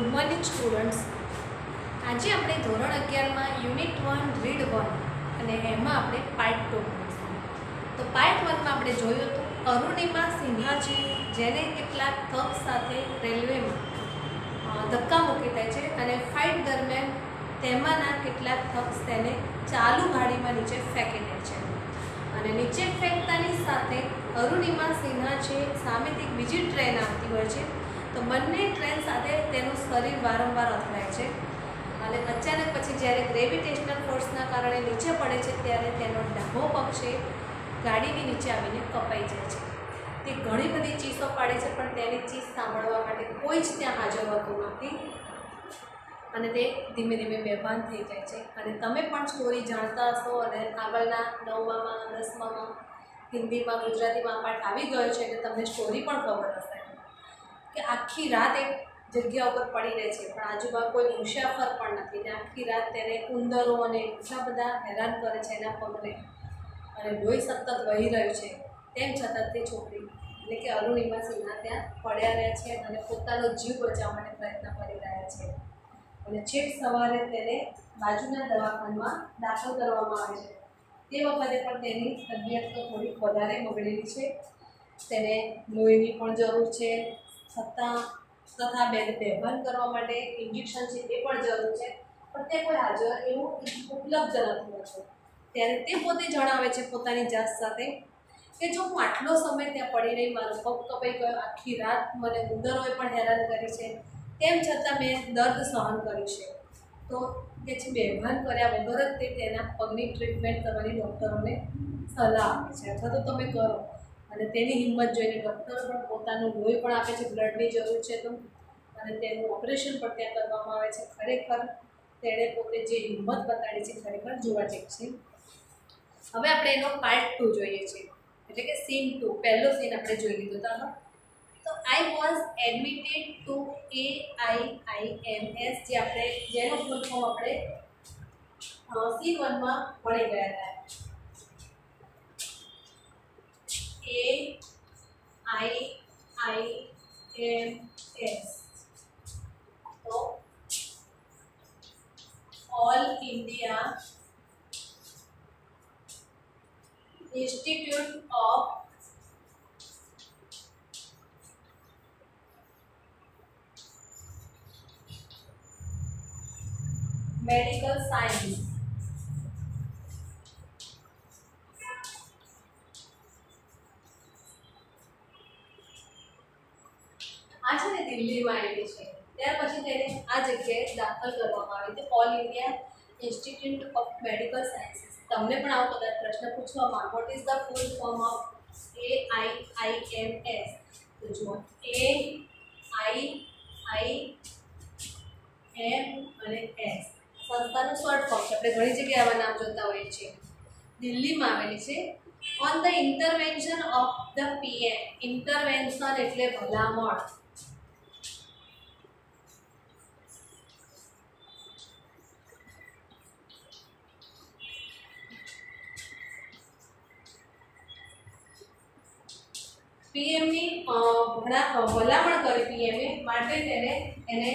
Good morning students આજે આપણે ધોરણ અગિયારમાં યુનિટ વન રીડ વન અને એમાં આપણે પાર્ટ ટુ તો પાર્ટ વનમાં આપણે જોયું હતું અરુણિમા સિન્હાજી જેને કેટલાક થગ સાથે રેલવેમાં ધક્કા મૂકી થાય છે અને ફાઇટ દરમિયાન તેમાંના કેટલાક થક્સ તેને ચાલુ ગાડીમાં નીચે ફેંકી દે છે. અને નીચે ફેંકતાની સાથે અરુણિમા સિન્હા સામેથી બીજી ટ્રેન આવતી હોય છે. તો બંને ટ્રેન સાથે તેનું શરીર વારંવાર અથડાય છે. અને અચાનક પછી જ્યારે ગ્રેવિટેશનલ ફોર્સના કારણે નીચે પડે છે, ત્યારે તેનો ડાબો પગ છે, ગાડીની નીચે આવીને કપાઈ જાય છે. તે ઘણી બધી ચીસો પાડે છે, પણ તેની ચીસ સાંભળવા માટે કોઈ જ ત્યાં હાજર હોતું નથી. અને તે ધીમે ધીમે બેભાન થઈ જાય છે. અને તમે પણ સ્ટોરી જાણતા હશો અને આગળના નવમામાં, દસમામાં, હિન્દીમાં, ગુજરાતીમાં પાઠ આવી ગયો છે, એટલે તમને સ્ટોરી પણ ખબર હશે. કે આખી રાત એક જગ્યા ઉપર પડી રહે છે. પણ આજુબાજુ કોઈ મુસાફર પણ નથી ને આખી રાત તેને ઉંદરો અને એટલા બધા હેરાન કરે છે એના પગને અને લોહી સતત વહી રહ્યું છે. તેમ છતાં તે છોકરી, એટલે કે અરુણિમા સિંહના ત્યાં પડ્યા રહ્યા છે અને પોતાનો જીવ બચાવવા માટે પ્રયત્ન કરી રહ્યા છે. અને છેક સવારે તેને બાજુના દવાખાનામાં દાખલ કરવામાં આવે છે. તે વખતે પણ તેની તબિયત તો થોડીક વધારે બગડેલી છે. તેને લોહીની પણ જરૂર છે. છતાં તથા બેને વ્યવહાર કરવા માટે ઇન્જેક્શન છે એ પણ જરૂર છે. પણ તે કોઈ હાજર એવું ઉપલબ્ધ નથી હોતું. ત્યારે તે પોતે જણાવે છે પોતાની જાત સાથે કે જો હું આટલો સમય ત્યાં પડી રહી, મારો પગ કપાઈ ગયો, આખી રાત મને ઉંદરોએ પણ હેરાન કરી છે, તેમ છતાં મેં દર્દ સહન કર્યું છે. તો કે છે વ્યવહાર કર્યા વગર જ તે તેના પગની ટ્રીટમેન્ટ કરવાની ડૉક્ટરોને સલાહ આપે છે. અથવા તો તમે કરો. અને તેની હિંમત જોઈને ડૉક્ટરો પણ પોતાનું લોહી પણ આપે છે બ્લડની જરૂર છે તો. અને તેનું ઓપરેશન પણ ત્યાં કરવામાં આવે છે. ખરેખર તેણે પોતે જે હિંમત બતાડી છે, ખરેખર જોવા જેવી છે. હવે આપણે એનો પાર્ટ ટુ જોઈએ છીએ. એટલે કે સીન ટુ પહેલો સીન આપણે જોઈ લીધો હતો તો I was admitted to A I I M S જે આપણે જેનો ફૂલ ફોર્મ આપણે સી વનમાં ભણી ગયા હતા. એ આઈ આઈ એમ એસ તમને પણ આવો કદાચ પ્રશ્ન પૂછવામાં what is the full form of A I I M S તો જુઓ. એ આઈ આઈ એમ અને એસ સંસ્થાનું શોર્ટ ફોર્મ છે. આપણે ઘણી જગ્યાએ આવા નામ જોતા હોઈએ છીએ. દિલ્હીમાં આવેલી છે. On the intervention of the PM intervention એટલે ભલામણ. પીએમની ઘણા ભલામણ કરી પીએમએ માટે તેને એને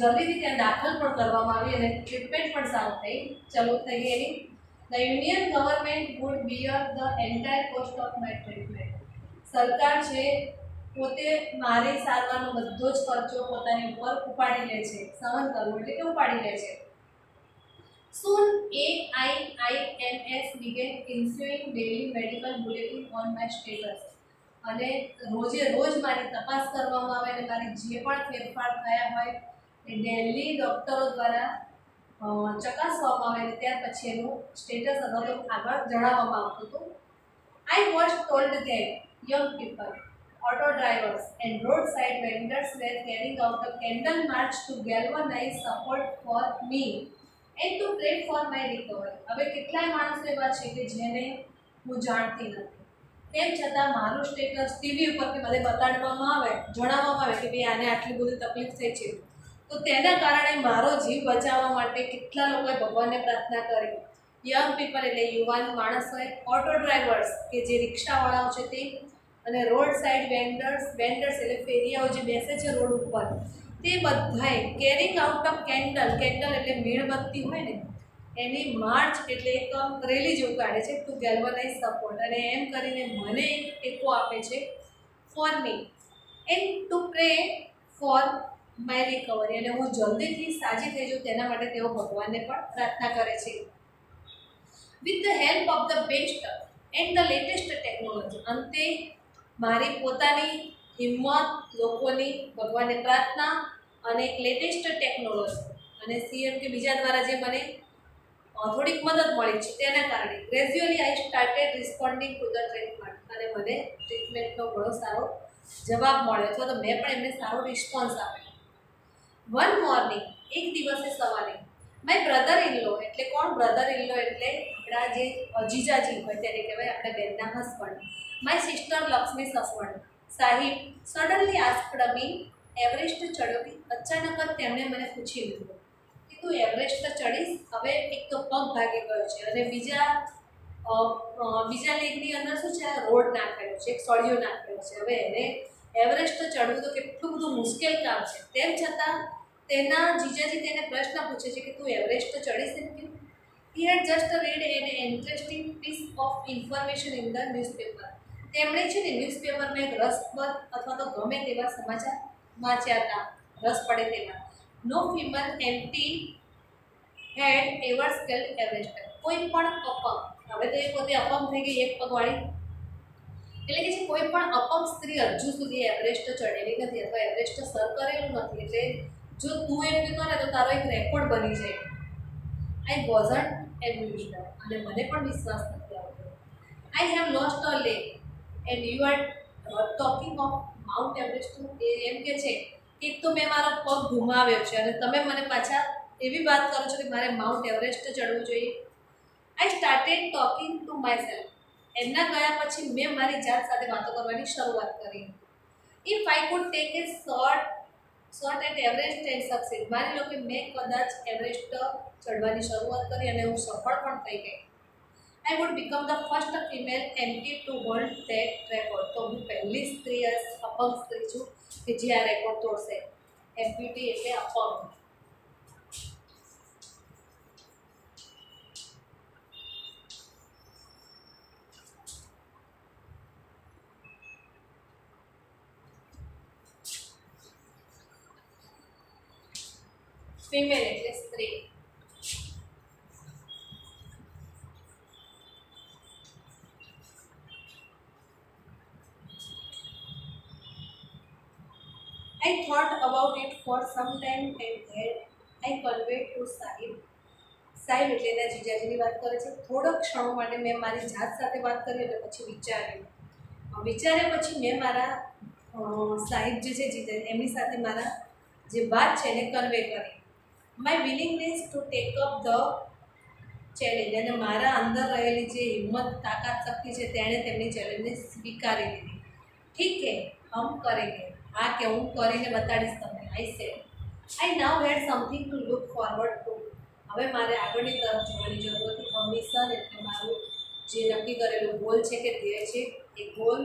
જલ્દીથી ત્યાં દાખલ પણ કરવામાં આવી અને ટ્રીટમેન્ટ પણ સારું થઈ, ચાલુ થઈ ગઈ એની the union government would bear the entire cost of my treatment સરકાર છે, પોતે મારી સારવારનો બધો જ ખર્ચો પોતાની ઉપર ઉપાડી લે છે, સહન કરવું એટલે કે ઉપાડી લે છે. Soon A I I M S began issuing daily medical bulletin on my status. અને રોજે રોજ મારી તપાસ કરવામાં આવે અને મારી જે પણ ફેરફાર થયા હોય એ ડેલી ડૉક્ટરો દ્વારા ચકાસવામાં આવે અને ત્યાર પછી એનું સ્ટેટસ અથવા આગળ જણાવવામાં આવતું હતું I was told that young people auto drivers and roadside vendors were carrying out a candle march to galvanize support for me and to pray for my recovery. હવે કેટલાય માણસો એવા છે કે જેને હું જાણતી નથી તેમ છતાં મારું સ્ટેટસ ટીવી ઉપર કે બધે બતાડવામાં આવે, જણાવવામાં આવે કે ભાઈ, આને આટલી બધી તકલીફ થઈ છે. તો તેના કારણે મારો જીવ બચાવવા માટે કેટલા લોકોએ ભગવાનને પ્રાર્થના કરી. યંગ પીપલ એટલે યુવાન માણસોએ ઓટો ડ્રાઈવર્સ કે જે રિક્ષાવાળાઓ છે તે, અને રોડ સાઈડ વેન્ડર્સ વેન્ડર્સ એટલે ફેરિયાઓ જે બેસે છે રોડ ઉપર, તે બધાએ carrying out of candle candle એટલે મીણબત્તી હોય ને એની માર્ચ એટલે એક રેલી જેવું કાઢે છે ટુ ગેલ્વનાઇઝ સપોર્ટ અને એમ કરીને મને એક ટેકો આપે છે for me and to pray for my recovery અને હું જલ્દીથી સાજી થઈ જાઉં તેના માટે તેઓ ભગવાનને પણ પ્રાર્થના કરે છે. With the help of the best and the latest technology અંતે મારી પોતાની હિંમત લોકોની ભગવાનને પ્રાર્થના અને એક લેટેસ્ટ ટેકનોલોજી અને સીએમ કે બીજા દ્વારા જે મને થોડીક મદદ મળી છે. તેના કારણે gradually I started responding to the treatment અને મને ટ્રીટમેન્ટનો ઘણો સારો જવાબ મળ્યો અથવા તો મેં પણ એમને સારો રિસ્પોન્સ આપ્યો. વન મોર્નિંગ એક દિવસે સવારે માય બ્રધર ઇન એટલે કોણ? બ્રધર ઇન એટલે આપણા જે જીજાજી હોય તેને કહેવાય, આપણે બેનના husband my sister Lakshmi સસવણ Sahib suddenly asked me Everest ચડ્યો કે અચાનક જ તેમણે મને પૂછી લીધું? તું એવરેસ્ટ ચડીશ. હવે એક તો પગ ભાગી ગયો છે અને બીજા બીજા લેગની અંદર શું છે, રોડ નાખેલો છે, એક સળિયો નાખેલો છે. હવે એને એવરેસ્ટ ચડવું તો કેટલું બધું મુશ્કેલ કામ છે. તેમ છતાં તેના જીજાજી તેને પ્રશ્ન પૂછે છે કે તું એવરેસ્ટ ચડીશ એમ કેમ? He had just read an interesting piece of information in the newspaper તેમણે છે ને ન્યૂઝપેપરમાં એક રસપ્રદ અથવા તો ગમે તેવા સમાચાર વાંચ્યા હતા. રસ પડે તેવા no female amputee had ever scale Everest કોઈ પણ અપંગ. હવે તો એ પોતે અપંગ થઈ ગઈ એક પગવાળી. એટલે કે જે કોઈ પણ અપંગ સ્ત્રી હજુ સુધી એવરેસ્ટ ચડેલી નથી અથવા એવરેસ્ટ સર કરેલું નથી. એટલે જો તું એમ કીધું ને તો તારો એક રેકોર્ડ બની જાય. આઈ વોઝન્ટ એમ્યુઝડ અને મને પણ વિશ્વાસ નથી આવતો. I have lost a leg and you are talking of Mount Everest એમ કે છે એક તો મેં મારો પગ ગુમાવ્યો છે અને તમે મને પાછા એવી વાત કરો છો કે મારે માઉન્ટ એવરેસ્ટ ચડવું જોઈએ. I started talking to myself એમના ગયા પછી મેં મારી જાત સાથે વાતો કરવાની શરૂઆત કરી. If I could take a shot shot at Everest and success માની લો કે મેં કદાચ એવરેસ્ટ ચડવાની શરૂઆત કરી અને હું સફળ પણ થઈ ગઈ. I would become the first female anti to hold that record તો હું પહેલી સ્ત્રી અપંગ સ્ત્રી છું. કે જે આ રેકોર્ડ તોડશે. એમપીટી એટલે અપંગ ફિમેલ એટલે સ્ત્રી. I thought about it for some time and then I conveyed to Sahib સાહેબ એટલે એના જીજાજીની વાત કરે છે. થોડોક ક્ષણો માટે મેં મારી જાત સાથે વાત કરી અને પછી વિચાર્યું. વિચાર્યા પછી મેં મારા સાહેબ જે છે, જીજા, એમની સાથે મારા જે વાત છે એને કન્વે કરી. My willingness to take up the challenge અને મારા અંદર રહેલી જે હિંમત, તાકાત, શક્તિ છે, તેણે તેમની ચેલેન્જને સ્વીકારી લીધી. ઠીક છે, હમ કરેંગે. હા કે હું કરીને બતાડીશ તમને. I say I now had something to look forward to હવે મારે આગળની તરફ જોવાની જરૂર હતી. હંમેશા એટલે મારું જે નક્કી કરેલું ગોલ છે કે ધ્યેય છે, એ ગોલ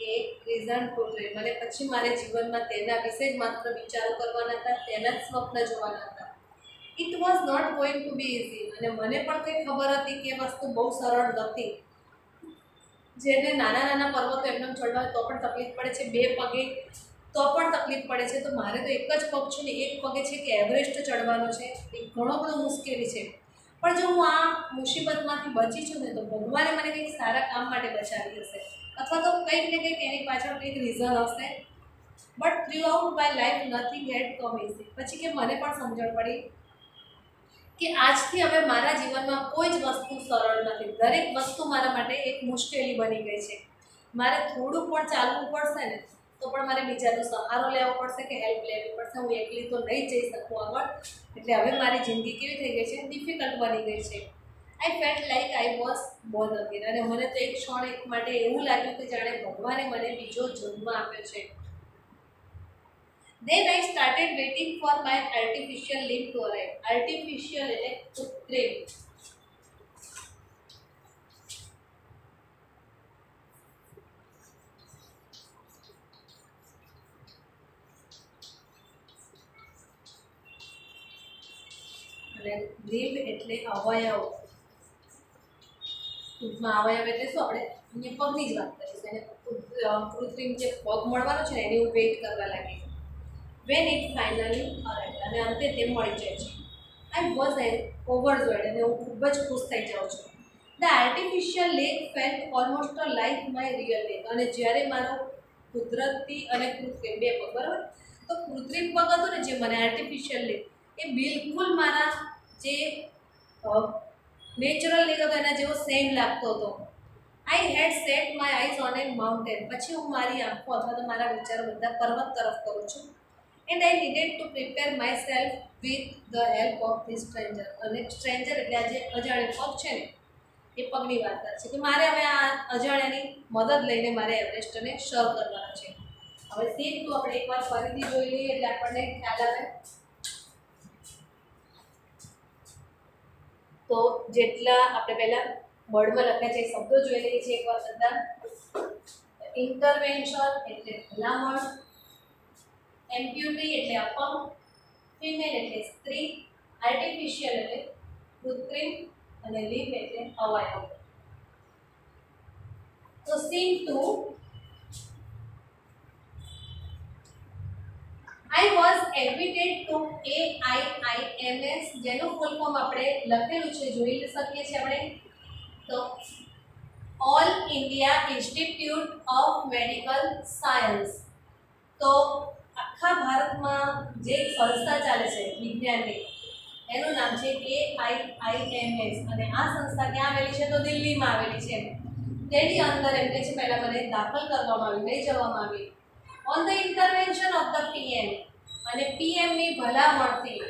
એ રીઝન પોર્ટ્રેટ મને પછી મારે જીવનમાં તેના વિશે જ માત્ર વિચારો કરવાના હતા, તેના જ સ્વપ્ન જોવાના હતા. It was not going to be easy અને મને પણ કંઈ ખબર હતી કે વસ્તુ બહુ સરળ નથી. જેને નાના નાના પર્વતો એમને ચડવા તો પણ તકલીફ પડે છે, બે પગે તો પણ તકલીફ પડે છે. તો મારે તો એક જ પગ છે ને, એક પગે છે કે એવરેસ્ટ ચડવાનો છે. એ ઘણો બધો મુશ્કેલી છે. પણ જો હું આ મુસીબતમાંથી બચી છું ને, તો ભગવાને મને કંઈક સારા કામ માટે બચાવી હશે. અથવા તો કંઈક ને કંઈક એની પાછળ કંઈક રીઝન હશે. But throughout my life nothing had come easy પછી કે મને પણ સમજણ પડી. કે આજથી હવે મારા જીવનમાં કોઈ જ વસ્તુ સરળ નથી. દરેક વસ્તુ મારા માટે એક મુશ્કેલી બની ગઈ છે. મારે થોડું પણ ચાલવું પડશે ને, તો પણ મારે બીજાનો સહારો લેવો પડશે કે હેલ્પ લેવી પડશે. હું એકલી તો નહીં જઈ શકું આગળ. એટલે હવે મારી જિંદગી કેવી થઈ ગઈ છે? ડિફિકલ્ટ બની ગઈ છે. I felt like I was born again અને મને તો એક ક્ષણ એક માટે એવું લાગ્યું કે જાણે ભગવાને મને બીજો જન્મ આપ્યો છે. Then I started waiting for my artificial limb to arrive. Artificial એટલે કૃત્રિમ. અને લિમ્બ એટલે અવયવ. ટૂંકમાં અવયવ એટલે શું? આપણે અહીંયા પગની જ વાત કરીશું એને કૃત્રિમ જે પગ મળવાનો છે ને, એની હું વેઇટ કરવા લાગી વેન ઇટ ફાઇનલી અરાઇવ અને અંતે તે મળી જાય છે. આઈ વોઝ એ ઓવરજોઈડ અને હું ખૂબ જ ખુશ થઈ જાઉં છું. The artificial leg felt almost like my real leg અને જ્યારે મારો કુદરતી અને કૃત્રિમ, બે પગ, બરાબર? તો કૃત્રિમ પગ હતો ને જે મને આર્ટિફિશિયલ લેક એ બિલકુલ મારા જે નેચરલ લેક હતો, એના જેવો સેમ લાગતો હતો. I had set my eyes on a mountain પછી હું મારી આંખો અથવા તો મારા વિચારો બધા પર્વત તરફ કરું છું. And I needed to prepare myself with the help of the stranger અને સ્ટ્રેન્જર એટલે આ જે અજાણ્યો પગ છે ને, એ પગની વાર્તા છે. કે મારે હવે આ અજાણ્યાની મદદ લઈને મારે એવરેસ્ટને સર કરવાના છે. હવે સેમ તો આપણે એકવાર ફરીથી જોઈ લઈએ એટલે આપણને ખ્યાલ આવે. તો જેટલા આપણે પહેલાં બોર્ડમાં લખ્યા છે શબ્દો જોઈ લઈએ છીએ એકવાર બધા. ઇન્ટરવેન્શન એટલે ભલામણ. એમ્પ્યુટી એટલે અપંગ, ફિમેલ એટલે સ્ત્રી આર્ટિફિશિયલ એટલે કૃત્રિમ અને લીવ એટલે અવયવ તો seen to I was admitted to A I I M S જેનું ફૂલ ફોર્મ આપણે લખેલું છે, જોઈ શકીએ છીએ આપણે. તો All India Institute of Medical Science તો આખા ભારતમાં જે સંસ્થા ચાલે છે વિજ્ઞાનની, એનું નામ છે એ આઈ આઈ એમ એસ. અને આ સંસ્થા ક્યાં આવેલી છે તો દિલ્હીમાં આવેલી છે. તેની અંદર એમ કે છે, પહેલાં મને દાખલ કરવામાં આવી લઈ જવામાં આવી on the intervention of the PM અને પીએમની ભલામણથી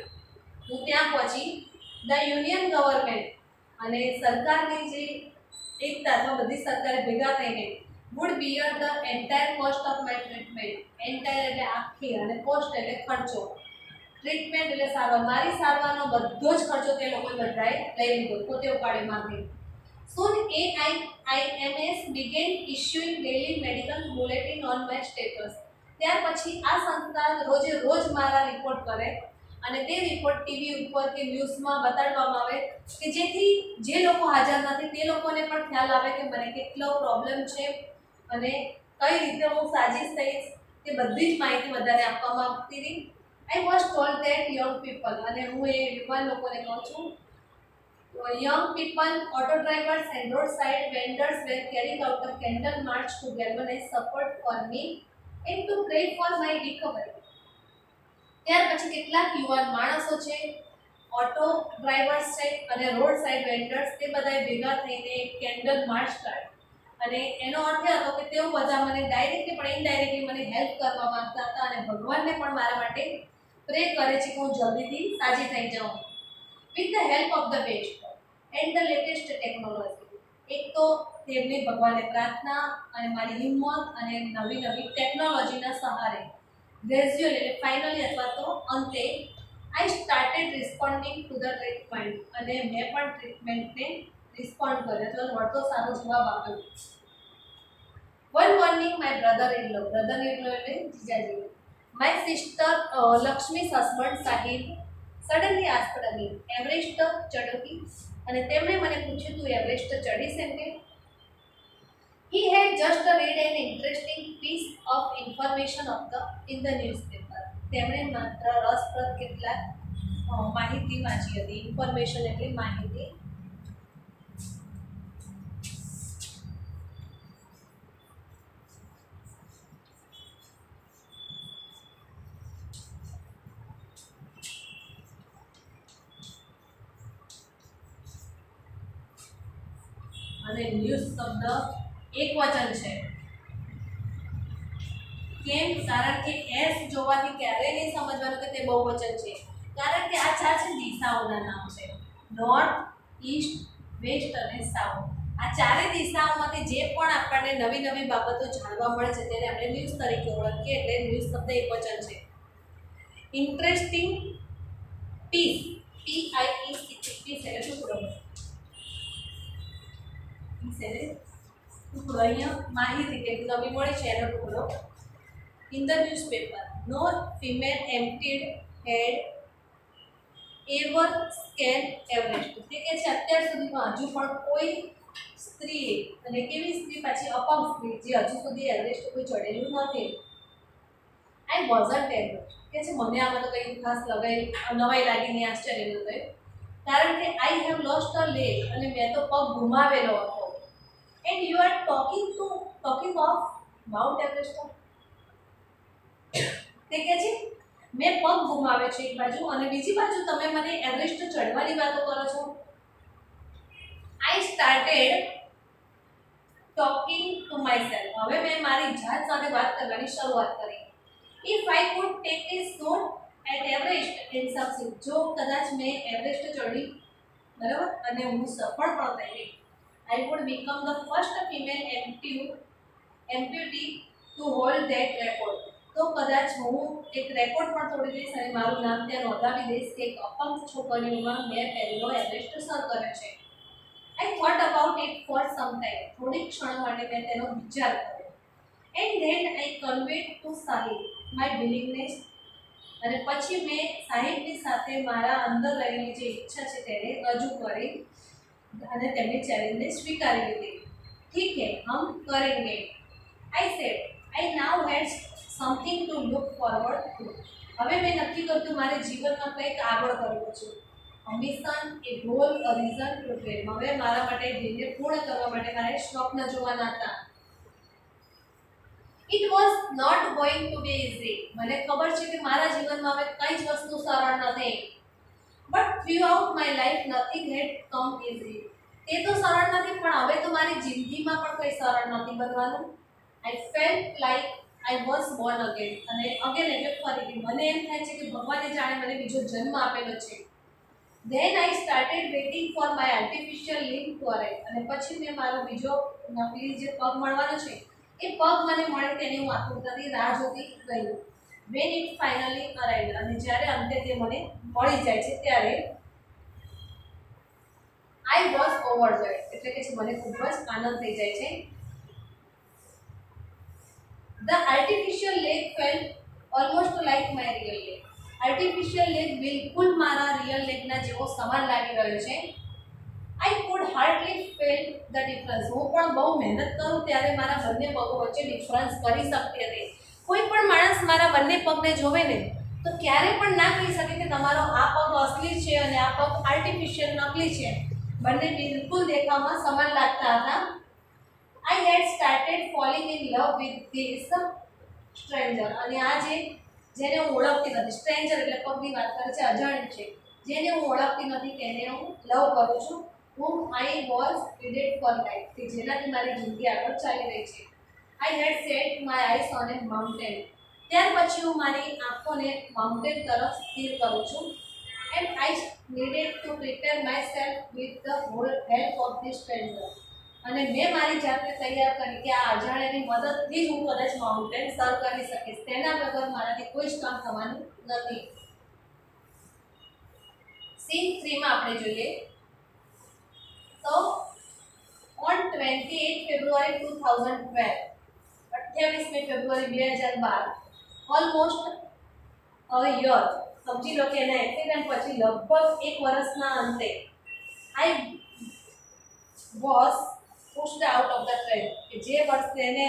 હું ત્યાં પહોંચી. ધ યુનિયન ગવર્મેન્ટ અને સરકારની જે એકતા અથવા બધી સરકારે ભેગા થઈને would bear the entire cost of my treatment entire એટલે આખી અને કોસ્ટ એટલે ખર્ચો. ટ્રીટમેન્ટ એટલે સારવાર. મારી સારવારનો બધો જ ખર્ચો તે લોકોએ બધાએ લઈ લીધો, પોતે ઉપાડી માંગી. Soon AIIMS began issuing daily medical bulletin on my status. ત્યાર પછી આ સંસ્થા રોજે રોજ મારા રિપોર્ટ કરે અને તે રિપોર્ટ ટીવી ઉપર કે ન્યૂઝમાં બતાડવામાં આવે કે જેથી જે લોકો હાજર નથી તે લોકોને પણ ખ્યાલ આવે કે મને કેટલો પ્રોબ્લેમ છે અને કઈ રીતે હું સાજીશ થઈશ તે બધી જ માહિતી બધાને આપવામાં આવતી હતી I was told that young people અને હું એ યુવાન લોકોને કહું છું young people auto drivers and road side vendors were carrying out the candle march to galvanize support for me and to pray for my recovery ત્યાર પછી કેટલાક યુવાન માણસો છે ઓટો ડ્રાઈવર્સ છે અને રોડ સાઈડ વેન્ડર્સ તે બધાએ ભેગા થઈને કેન્ડલ માર્ચ કાઢ અને એનો અર્થ એ હતો કે તેઓ બધા મને ડાયરેક્ટલી પણ ઇનડાયરેક્ટલી મને હેલ્પ કરવા માંગતા હતા અને ભગવાનને પણ મારા માટે પ્રે કરે છે કે હું જલ્દીથી સાજી થઈ જાઉં. With the help of the best and the latest technology એક તો તેમની ભગવાને પ્રાર્થના અને મારી હિંમત અને નવી નવી ટેકનોલોજીના સહારે ગ્રેજ્યુઅલ એટલે ફાઇનલી અથવા તો અંતે I started responding to the treatment અને મેં પણ ટ્રીટમેન્ટને રિસ્પોન્ડ કર્યો અથવા વળતો સારો જવાબ આપ્યો one morning my brother in law brother in law એટલે જીજાજી. My sister Lakshmi husband Sahib suddenly asked again Everest ચડોકી અને તેમણે મને પૂછ્યું, તું એવરેસ્ટ ચડીશ એમ કે? Had just read an interesting piece of information of the in the newspaper તેમણે માત્ર રસપ્રદ કેટલાક માહિતી વાંચી હતી. ઇન્ફોર્મેશન એટલે માહિતી અને ન્યૂઝ શબ્દ એક વચન છે. કેમ? કારણ કે એસ જોવાથી ક્યારેય નહીં સમજવાનું કે તે બહુવચન છે. કારણ કે આ ચાર છે દિશાઓના નામ છે. નોર્થ ઈસ્ટ વેસ્ટ અને સાઉથ આ ચારે દિશાઓમાંથી જે પણ આપણને નવી નવી બાબતો જાણવા મળે છે, તેને આપણે ન્યૂઝ તરીકે ઓળખીએ એટલે ન્યૂઝ શબ્દ એક વચન છે. Interesting piece P I E piece એટલે શું એટલે અહીંયા માહિતી કે નવી મળી છે એનો ટુકડો the the newspaper, no female amputee had ever scan Everest તે કે છે અત્યાર સુધીમાં હજુ પણ કોઈ સ્ત્રીએ અને કેવી સ્ત્રી પાછી અપંગ સ્ત્રી જે હજુ સુધી એવરેસ્ટ કોઈ ચડેલું નથી. આઈ વોઝન્ટ એવર કે છે મને આમાં તો કંઈ ખાસ લગાઈ નવાઈ લાગીને આશ્ચર્ય થયું. કારણ કે I have lost a leg અને મેં તો પગ ગુમાવેલો હતો. And you are talking to talking of Mount Everest તે કે છે મેં પગ ગુમાવ્યો છે એક બાજુ અને બીજી બાજુ તમે મને એવરેસ્ટ ચડવાની વાતો કરો છો. I started talking to myself હવે મેં મારી જાત સાથે વાત કરવાની શરૂઆત કરી. If I could take a shot at Everest in succeed જો કદાચ મેં એવરેસ્ટ ચડી બરાબર? અને હું સફળ પણ થઈ ગઈ would become the the first female amputee to to that record તો કદાચ હું એક રેકોર્ડ પણ તોડી દઈશ અને મારું નામ ત્યાં નોંધાવી દઈશ કે એક અપંગ છોકરીઓમાં મેં પહેલો એવરેસ્ટ સર કર્યો છે. I thought about it for some time થોડીક ક્ષણ માટે મેં તેનો વિચાર કર્યો. And then I convey to Sahib my willingness અને પછી મેં સાહિબની સાથે મારા અંદર રહેલી જે ઈચ્છા છે તેને રજૂ કરી. અને તેમની ચેલેન્જને સ્વીકારી લીધી ઠીક હે હમ કરેંગે. I said I now had something to look forward to હવે મેં નક્કી કર્યું મારે જીવનમાં કંઈક આગળ કરવું છે. Ambition a goal a reason to dream હવે મારા માટે ધ્યેય પૂર્ણ કરવા માટે મારે સ્વપ્ન જોવાના હતા. It was not going to be easy મને ખબર છે કે મારા જીવનમાં હવે કંઈ જ વસ્તુ સરળ નથી. But throughout my life nothing had come easy તે તો સરળ નથી, પણ હવે તો મારી જિંદગીમાં પણ કંઈ સરળ નથી બનવાનું. I felt like I was born again અને અગેન એટલે ફરીથી, મને એમ થાય છે કે ભગવાને જાણે મને બીજો જન્મ આપેલો છે. Then I started waiting for my artificial limb to arrive અને પછી મેં મારો બીજો નકલી જે પગ મળવાનો છે, એ પગ મને મળે તેની હું આતુરતાથી રાહ જોતી રહી વેન ઇટ ફાઇનલી અરાઇવ અને જ્યારે અંતે તે મને મળી જાય છે, ત્યારે આઈ વોઝ ઓવરજોય એટલે કે મને ખૂબ જ આનંદ થઈ જાય છે. The artificial leg felt almost like my real leg artificial leg બિલકુલ મારા રિયલ લેગના જેવો સમાન લાગી રહ્યો છે. I could hardly feel the difference હું પણ બહુ મહેનત કરું ત્યારે મારા બંને પગો વચ્ચે ડિફરન્સ કરી શકતી હતી. કોઈ પણ માણસ મારા બંને પગને જોવે ને, તો ક્યારે પણ ના કહી શકે કે તમારો આ પગ અસલી છે અને આ પગ આર્ટિફિશિયલ નકલી છે. બંને બિલકુલ દેખાવમાં સમાન લાગતા હતા. I had started falling in love with this stranger અને આ જે, જેને હું ઓળખતી નથી સ્ટ્રેન્જર એટલે પગની વાત કરે છે, અજાણી છે, જેને હું ઓળખતી નથી, તેને હું લવ કરું છું. હું I was wedded for life કે જેનાથી મારી જિંદગી આગળ ચાલી રહી છે. I had set my eyes on a mountain ત્યાર પછી હું મારી આંખોને માઉન્ટેન તરફ સ્થિર કરું છું. And I needed to prepare myself with the whole help of the stranger અને મેં મારી જાતને તૈયાર કરી કે આ અજાણ્યાની મદદથી જ હું કદાચ માઉન્ટેન સર કરી શકીશ. તેના વગર મારાથી કોઈ જ કામ થવાનું નથી. સીન થ્રીમાં આપણે જોઈએ. તો on twenty eight February two thousand twelve અઠ્યાવીસમી ફેબ્રુઆરી બે હજાર બાર. ઓલમોસ્ટ અ યર સમજી લો કે એના એક્સિડન્ટ પછી લગભગ એક વર્ષના અંતે I was pushed out of the train કે જે વર્ષ તેને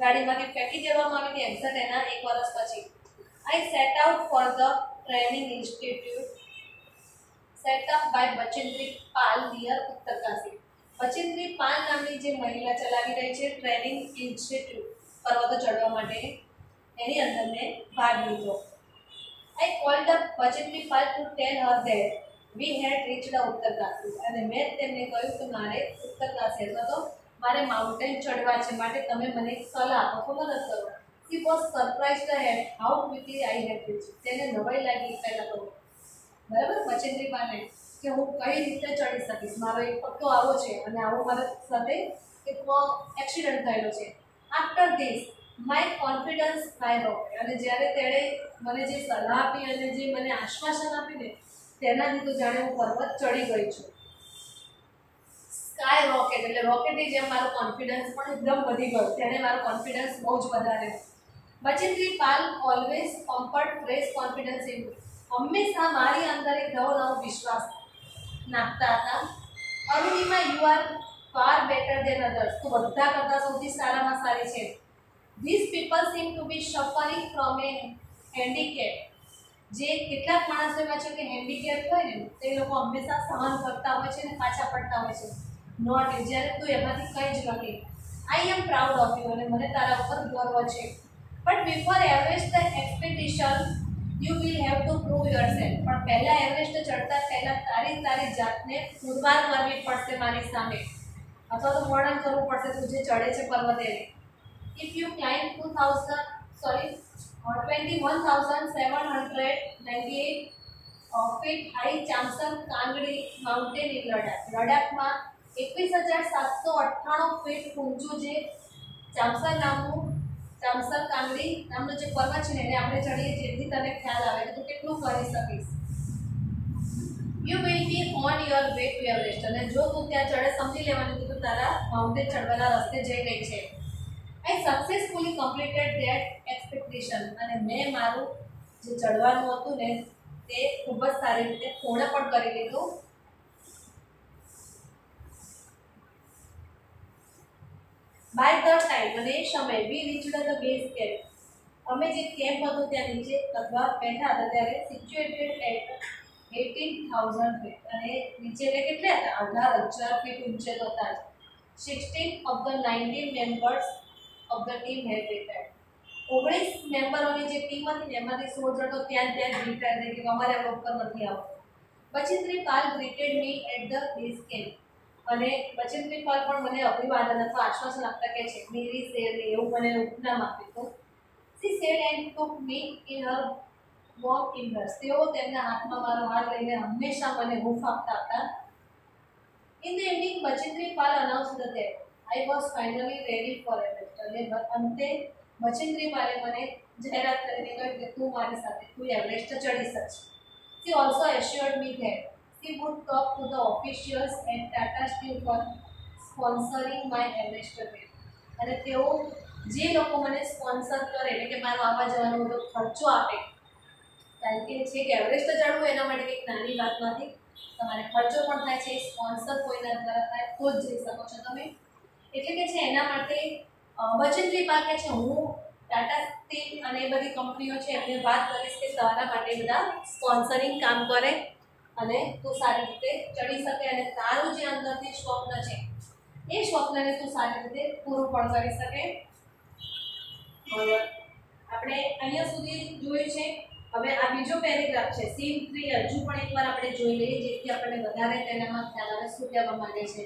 ગાડીમાંથી ફેંકી દેવામાં આવી હતી એક્ઝેક્ટ એના એક વર્ષ પછી. I set out for the training institute set up by Bachendri Pal near Uttarkashi Bachendri Pal નામની જે મહિલા ચલાવી રહી છે ટ્રેનિંગ ઇન્સ્ટિટ્યૂટ પર્વતો ચડવા માટે એની અંદર મેં ભાગ લીધો. I call up Bachendri Pal to tell her that we had Uttarkashi અને મેં તેમને કહ્યું કે મારે ઉત્તરકાશી અથવા તો મારે માઉન્ટેન ચડવા છે માટે તમે મને સલાહ આપો, તો મદદ કરો. She was surprise had how quickly I had reach તેને નવાઈ લાગી પહેલાં તો. બરાબર? બચેન્દ્રી પાને કે હું કઈ રીતે ચડી શકીશ? મારો એક પક્કો આવો છે અને આવો મારા સાથે એક એક્સિડન્ટ થયેલો છે. After this my confidence high rocket અને જ્યારે તેણે મને જે સલાહ આપી અને જે મને આશ્વાસન આપીને ને તેનાથી તો જાણે હું પર્વત ચડી ગઈ છું. સ્કાય રોકેટ એટલે રોકેટની જેમ મારો કોન્ફિડન્સ પણ એકદમ વધી ગયો. તેણે મારો કોન્ફિડન્સ બહુ જ વધાર્યો Bachendri Pal always comfort fresh confidence in હંમેશા મારી અંદર એક નવો નવો વિશ્વાસ નાખતા હતા. Arunima you are far better than others. તો બધા કરતાં સૌથી સારામાં સારી છે. This people seem to be suffering from a handicap જે કેટલાક માણસો એવા છે કે હેન્ડીકેપ હોય ને, તે લોકો હંમેશા સહન કરતા હોય છે ને પાછા પડતા હોય છે. નોટ યુ જ્યારે તું એમાંથી કંઈ જ નથી. I am proud of you અને મને તારા ઉપર ગર્વ છે. But before Everest the expectation you will have to prove yourself પણ પહેલાં એવરેસ્ટ ચડતા પહેલાં તારી તારી જાતને પુરવાર કરવી પડશે મારી સામે. અથવા તો વર્ણન કરવું પડશે તું જે ચડે છે પર્વતે. If you climb two thousand sorry twenty one thousand seven hundred ninety eight feet high Chamser Kangri mountain in Ladakh લડાખમાં એકવીસ હજાર સાતસો અઠ્ઠાણું ફીટ ઊંચું જે ચામસર નામનું ચામસર કાંગડી નામનો જે પર્વત છે એને આપણે ચડીએ જેથી તને ખ્યાલ આવે કે તું કેટલું કરી શકીશ. You will be on your way to Everest અને જો તું ત્યાં ચડે, સમજી લેવાનું તારા માઉન્ટેન ચડવાના રસ્તે જઈ ગઈ છે. I successfully completed that expectation અને મેં મારું જે ચડવાનું હતું ને, તે ખૂબ જ સારી રીતે પૂર્ણ પણ કરી લીધું. બાય ધ ટાઈમ અને એ સમય we reached the base camp અમે જે કેમ્પ હતો ત્યાં નીચે અથવા બેઠા હતા ત્યારે situated at eighteen thousand feet. અને નીચે એટલે કેટલા હતા? અઢાર હજાર ફીટ ઊંચે હતા sixteen of the nineteen members of the team had retired ઓગણીસ મેમ્બરોની જે ટીમ હતી એમાંથી સોળ જણ તો ત્યાં ત્યાં જ રિટાયર થઈ ગયા. અમારે હવે ઉપર નથી આવતું. Bachendri Pal greeted me at the base camp અને બચિત્રી પાલ પણ મને અભિવાદન અથવા આશ્વાસન આપતા કે છે, મેરી સેર એવું મને ઉપનામ આપ્યું હતું. She said and took me in her walk ઇન્ડર્સ તેઓ તેમના હાથમાં મારો હાથ લઈને હંમેશા મને હૂંફ આપતા હતા. In the ending Bachendri Pal announce the that I was finally ready for અને બ- અંતે બચિન્દ્રી પાલે મને જાહેરાત કરીને કહ્યું કે તું મારી સાથે, તું એવરેસ્ટ ચડી શકશે. She also assured me that she would talk to the officials and Tata steel for sponsoring my Everest trip. અને તેઓ જે લોકો મને સ્પોન્સર કરે, એટલે કે મારો આવવા જવાનો બધો ખર્ચો આપે કારણ કે છે કે એવરેજ તો જાણવું એના માટે કંઈક નાની વાત નથી તમારે ખર્ચો પણ થાય છે સ્પોન્સર કોઈના દ્વારા થાય, તો જ જઈ શકો છો તમે. એટલે કે છે, એના માટે બચતરી પાકે છે, હું ટાટા સ્ટીલ અને એ બધી કંપનીઓ છે, એમને વાત કરીશ કે તારા માટે બધા સ્પોન્સરિંગ કામ કરે અને તું સારી રીતે ચડી શકે અને તારું જે અંદરથી સ્વપ્ન છે, એ સ્વપ્નને તું સારી રીતે પૂરું પણ કરી શકે. આપણે અહીંયા સુધી જોયું છે હવે આ બીજો પેરેગ્રાફ છે સીન થ્રી હજુ પણ એકવાર આપણે જોઈ લઈએ, જેથી આપણને વધારે તેનામાં ખ્યાલ આવે શું કહેવા માંગે છે.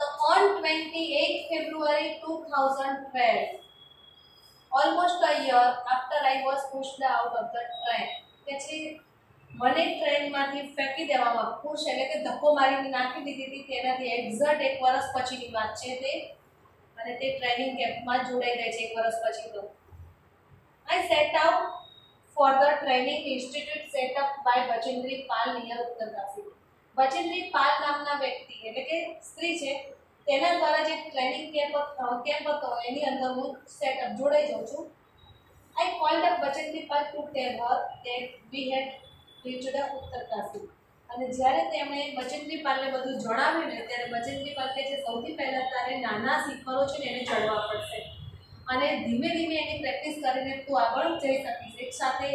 તો on twenty eight February two thousand twelve almost a year after I was pushed out of the train કે છે મને ટ્રેનમાંથી ફેંકી દેવામાં પુશ એટલે કે ધક્કો મારીને નાખી દીધી હતી, તેનાથી એક્ઝેક્ટ એક વર્ષ પછીની વાત છે તે, અને તે ટ્રેનિંગ કેમ્પમાં જોડાઈ ગઈ છે એક વર્ષ પછી તો. I set out for training training institute set up by Bajendri Pal near Uttarkashi. Bajendri Pal નામના વ્યક્તિ, એટલે કે સ્ત્રી છે, તેના દ્વારા જે ટ્રેનિંગ કેમ્પ કેમ્પ હતો, એની અંદર હું સેટઅપ જોડાઈ જાઉં છું. I called up Bachendri Pal to tell her that we had reached Uttarkashi અને જ્યારે તેમણે બચેન્દ્રી પાલને બધું જણાવ્યું ને, ત્યારે બચેન્દ્રી પાલ કે જે સૌથી પહેલાં તારે નાના શિખરો છે ને, એને ચડવા પડશે. અને ધીમે ધીમે એની પ્રેક્ટિસ કરીને તું આગળ જઈ શકીશ. એક સાથે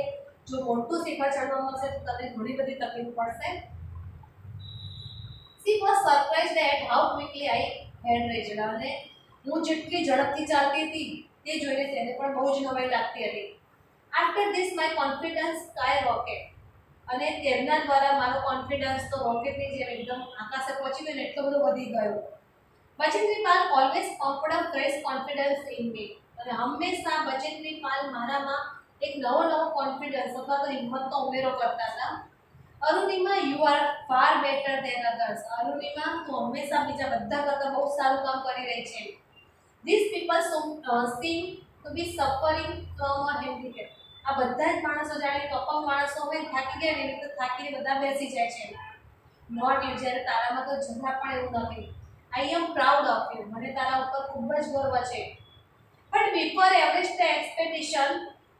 જો મોટું શીખવા ચડવા મળશે તો તને ઘણી બધી તકલીફ પડશે. She was surprised at how quickly I hand raised અને હું જેટલી ઝડપથી ચાલતી હતી, તે જોઈને તેને પણ બહુ જ નવાઈ લાગતી હતી. After this my confidence skyrocket અને તેમના દ્વારા મારો કોન્ફિડન્સ તો રોકેટની જેમ એકદમ આકાશે પહોંચી ગયો ને, એટલો બધો વધી ગયો. Bachendri Pal always pumped up fresh confidence in me અને હંમેશા બચેન્દ્રી પાલ મારામાં એક નવો નવો કોન્ફિડન્સ અથવા તો હિંમતનો ઉમેરો કરતા હતા. Arunima you are far better than others Arunima, તું હંમેશા બીજા બધા કરતાં બહુ સારું કામ કરી રહી છે. This people seem to be suffering from a handicap આ બધા જ માણસો જાણે કપમ માણસો હોય, થાકી ગયા એવી રીતે થાકીને બધા બેસી જાય છે. નોટ યુ જ્યારે તારામાં તો જરા પણ એવું નથી. I am proud of you મને તારા ઉપર ખૂબ જ ગર્વ છે. But before Everest expedition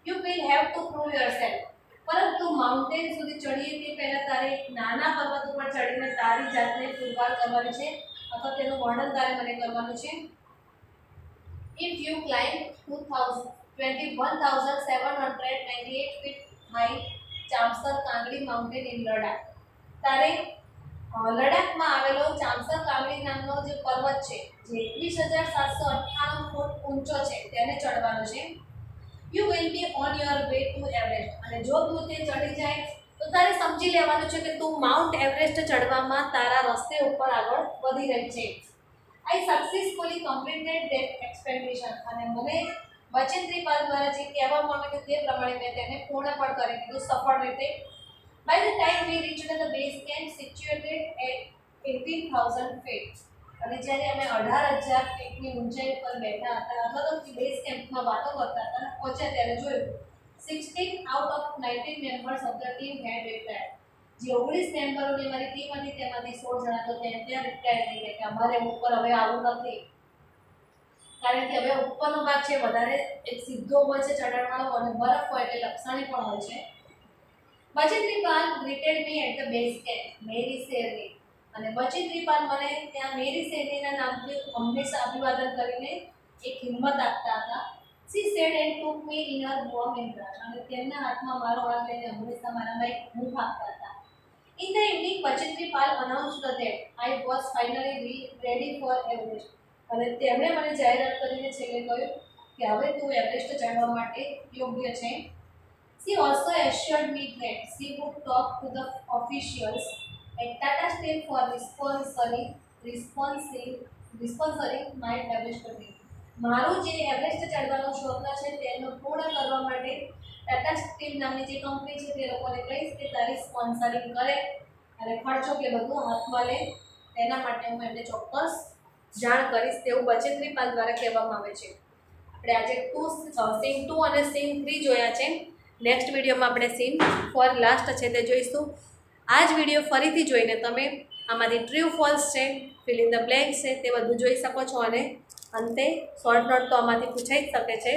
you you have to to prove yourself. પરંતુ માઉન્ટેન સુધી ચડીએ તે પહેલાં તારે નાના પર્વત ઉપર ચડીને તારી જાતને પુરવાર કરવાની છે, અથવા તેનું વર્ણન તારે મને કરવાનું છે. If you climb two thousand twenty one thousand seven hundred ninety eight feet high Chamser Kangri mountain in Ladakh તારે લડાખમાં આવેલો ચામસર કાવલી નામનો જે પર્વત છે, જે એકવીસ હજાર સાતસો અઠ્ઠાણું ફૂટ ઊંચો છે, તેને ચડવાનો છે. You will be on your way to Everest અને જો તું તે ચડી જાય, તો તારે સમજી લેવાનું છે કે તું માઉન્ટ એવરેસ્ટ ચડવામાં તારા રસ્તે ઉપર આગળ વધી રહી છે. I successfully completed that expectation અને મને બચેન્દ્રી પાલ દ્વારા જે કહેવામાં આવ્યું તે પ્રમાણે મેં તેને પૂર્ણ પણ કરી દીધું સફળ રીતે. By the time we reached the base situated at eighteen thousand feet અને જ્યારે અમે અઢાર હજાર ફીટની ઊંચાઈ પર બેઠા હતા, અથવા તો બેઝ કેમ્પમાં વાતો કરતા હતા, પહોંચ્યા ત્યારે જોયું sixteen out of nineteen members of the team had retired જે ઓગણીસ મેમ્બરોની મારી ટીમ હતી, તેમાંથી સોળ જણા તો ત્યાં ત્યાં રિટાયર થઈ ગયા કે અમારે ઉપર હવે આવું નથી. કારણ કે હવે ઉપરનો ભાગ છે, વધારે એક સીધો હોય છે ચઢાણવાળો અને બરફ હોય એટલે લક્ષણી પણ હોય છે. Bachendri Pal greeted me at the base camp મેરી શેરની અને બચેન્દ્રી પાલ મને ત્યાં મેરી શેરનીના નામથી હંમેશા અભિવાદન કરીને એક હિંમત આપતા હતા. She said and took me in her warm embrace અને તેમના હાથમાં મારો હાથ લઈને હંમેશા મારામાં એક હૂંફ આપતા હતા. In the evening Bachendri Pal the that I was finally ready for Everest અને તેમણે મને જાહેરાત કરીને છેલ્લે કહ્યું કે હવે તું એવરેસ્ટ ચડવા માટે યોગ્ય છે. She also assured me that she would talk to the officials at Tata Steel for sponsoring, sponsoring, sponsoring my Everest trip. મારું જે એવરેસ્ટ ચડવાનો સ્વપ્ન છે તેનો પૂર્ણ કરવા માટે ટાટા સ્ટીલ નામની જે કંપની છે તે લોકોને કહીશ કે તારી સ્પોન્સરિંગ કરે અને ખર્ચો કે બધું હાથમાં લે તેના માટે હું એમને ચોક્કસ જાણ કરીશ તેવું બચેન્દ્રી પાલ દ્વારા કહેવામાં આવે છે આપણે આજે ટુ સીન ટુ અને સીન થ્રી જોયા છે નેક્સ્ટ વિડીયોમાં આપણે સીન ફોર લાસ્ટ છે તે જોઈશું. આ જ વીડિયો ફરીથી જોઈને તમે આમાંથી ટ્રુ ફોલ્સ છે ફિલ ઇન ધ બ્લેન્ક છે તે બધું જોઈ શકો છો અને અંતે શોર્ટ નોટ તો આમાંથી પૂછાઈ જ શકે છે.